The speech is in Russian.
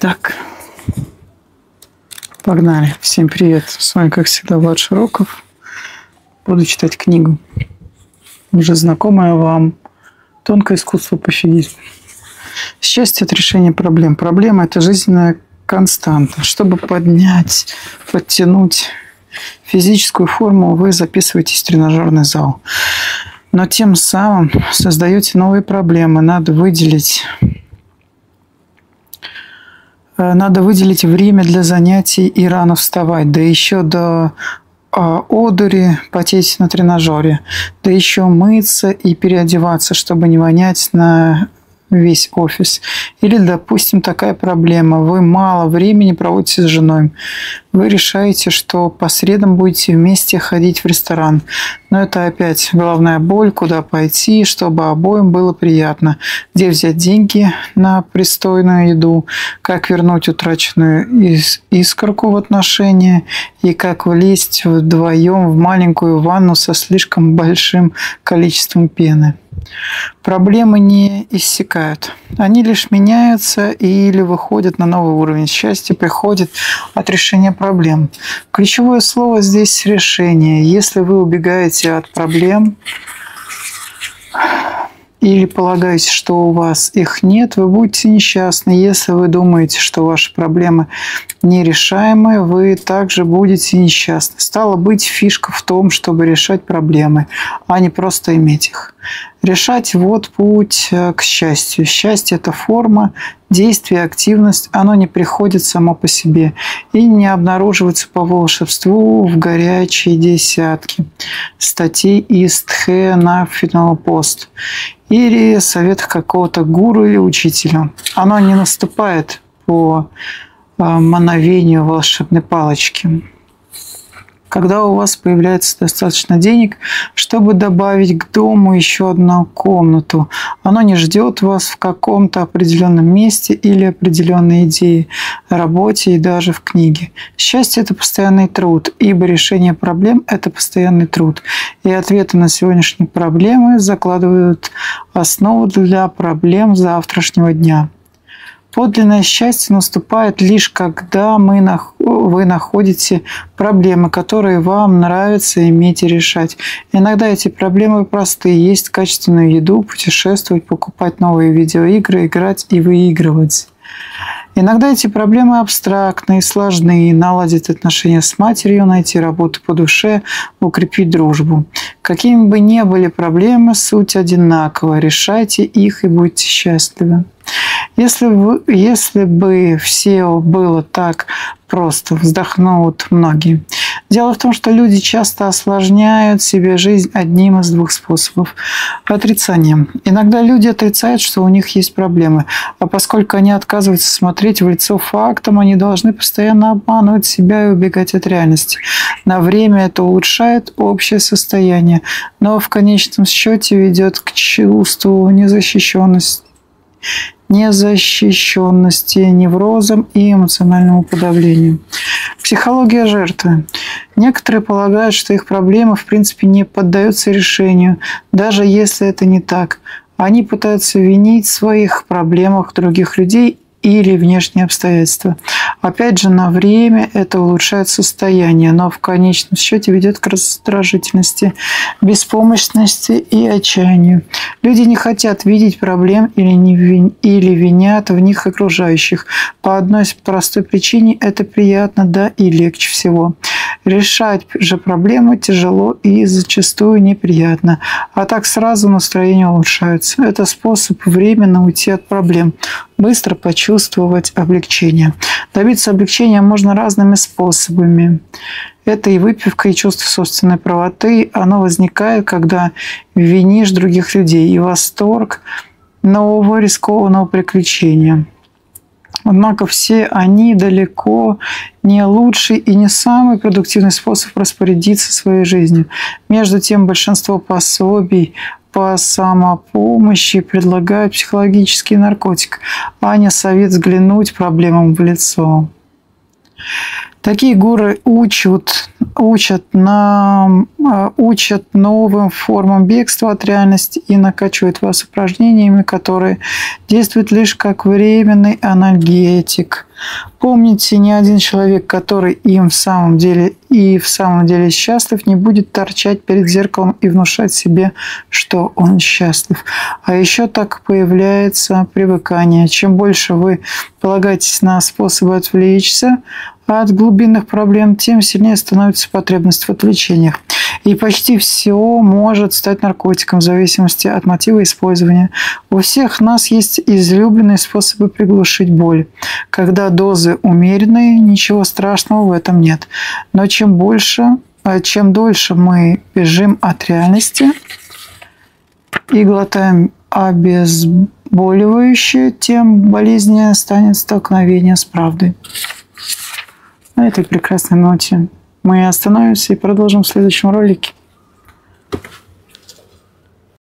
Так, погнали. Всем привет. С вами, как всегда, Влад Широков. Буду читать книгу. Уже знакомая вам «Тонкое искусство пощадить». Счастье – это решение проблем. Проблема – это жизненная константа. Чтобы поднять, подтянуть физическую форму, вы записываетесь в тренажерный зал. Но тем самым создаете новые проблемы. Надо выделить надо выделить время для занятий и рано вставать, да еще до а, одури потеть на тренажере, да еще мыться и переодеваться, чтобы не вонять на весь офис. Или, допустим, такая проблема. Вы мало времени проводите с женой. Вы решаете, что по средам будете вместе ходить в ресторан. Но это опять головная боль, куда пойти, чтобы обоим было приятно. Где взять деньги на пристойную еду, как вернуть утраченную искорку в отношения и как влезть вдвоем в маленькую ванну со слишком большим количеством пены. Проблемы не иссякают. Они лишь меняются или выходят на новый уровень. Счастье приходит от решения проблем. Ключевое слово здесь решение. Если вы убегаете от проблем, или полагаете, что у вас их нет, вы будете несчастны. Если вы думаете, что ваши проблемы нерешаемы, вы также будете несчастны. Стало быть, фишка в том, чтобы решать проблемы, а не просто иметь их. Решать – вот путь э, к счастью. Счастье – это форма, действие, активность. Оно не приходит само по себе и не обнаруживается по волшебству в горячие десятки статей из Тхе на Пост или советах какого-то гуру или учителя. Оно не наступает по мановению волшебной палочки когда у вас появляется достаточно денег, чтобы добавить к дому еще одну комнату. Оно не ждет вас в каком-то определенном месте или определенной идее, работе и даже в книге. Счастье – это постоянный труд, ибо решение проблем – это постоянный труд. И ответы на сегодняшние проблемы закладывают основу для проблем завтрашнего дня. Подлинное счастье наступает лишь когда мы, вы находите проблемы, которые вам нравится иметь и решать. Иногда эти проблемы простые. Есть качественную еду, путешествовать, покупать новые видеоигры, играть и выигрывать. Иногда эти проблемы абстрактные, сложные, наладить отношения с матерью, найти работу по душе, укрепить дружбу. Какими бы ни были проблемы, суть одинакова. Решайте их и будьте счастливы. Если, вы, если бы все было так просто, вздохнут многие. Дело в том, что люди часто осложняют себе жизнь одним из двух способов – отрицанием. Иногда люди отрицают, что у них есть проблемы, а поскольку они отказываются смотреть в лицо фактам, они должны постоянно обманывать себя и убегать от реальности. На время это улучшает общее состояние, но в конечном счете ведет к чувству незащищенности незащищенности, неврозам и эмоциональному подавлению. Психология жертвы. Некоторые полагают, что их проблемы в принципе не поддаются решению, даже если это не так. Они пытаются винить в своих проблемах других людей или внешние обстоятельства. Опять же, на время это улучшает состояние, но в конечном счете ведет к раздражительности, беспомощности и отчаянию. Люди не хотят видеть проблем или, не вин... или винят в них окружающих. По одной простой причине это приятно, да и легче всего. Решать же проблемы тяжело и зачастую неприятно. А так сразу настроение улучшается. Это способ временно уйти от проблем, быстро почувствовать облегчение. Добиться облегчения можно разными способами. Это и выпивка, и чувство собственной правоты. Оно возникает, когда винишь других людей. И восторг нового рискованного приключения. Однако все они далеко не лучший и не самый продуктивный способ распорядиться своей жизнью. Между тем, большинство пособий по самопомощи предлагают психологический наркотик, а не совет взглянуть проблемам в лицо. Такие гуры учат, учат, нам, а, учат новым формам бегства от реальности и накачивают вас упражнениями, которые действуют лишь как временный анальгетик – Помните, ни один человек, который им в самом деле и в самом деле счастлив, не будет торчать перед зеркалом и внушать себе, что он счастлив. А еще так появляется привыкание. Чем больше вы полагаетесь на способы отвлечься от глубинных проблем, тем сильнее становится потребность в отвлечениях. И почти все может стать наркотиком в зависимости от мотива использования. У всех нас есть излюбленные способы приглушить боль. Когда дозы умеренные, ничего страшного в этом нет. Но чем больше, э, чем дольше мы бежим от реальности и глотаем обезболивающее, тем болезненнее станет столкновение с правдой. На этой прекрасной ноте мы остановимся и продолжим в следующем ролике.